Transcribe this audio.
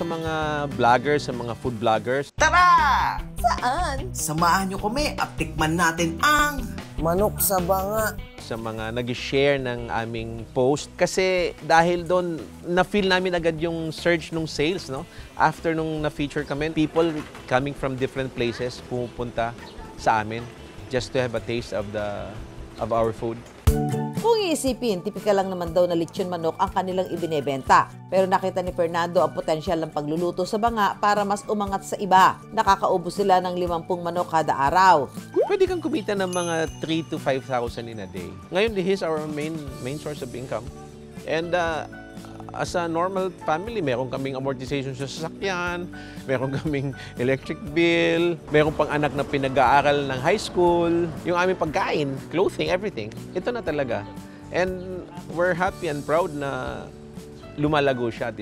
Sa mga vloggers, sa mga food vloggers, Tara! Saan? Samahan nyo kami at tikman natin ang Manok sa banga. sa mga nag-share ng aming post. Kasi dahil doon, na-feel namin agad yung surge ng sales, no? After nung na-feature kami, people coming from different places pumupunta sa amin just to have a taste of the of our food. Kung iisipin, tipikal lang naman daw na lechon manok ang kanilang ibinebenta. Pero nakita ni Fernando ang potensyal ng pagluluto sa banga para mas umangat sa iba. Nakakaubos sila ng 50 manok kada araw. Pwede kang kumita ng mga 3 to 5,000 in a day. Ngayon, this is our main main source of income. And uh, as a normal family, meron kaming amortization sa sasakyan, meron kaming electric bill, meron pang anak na pinag-aaral ng high school, yung aming pagkain, clothing, everything. Ito na talaga. And we're happy and proud na lumalago siya.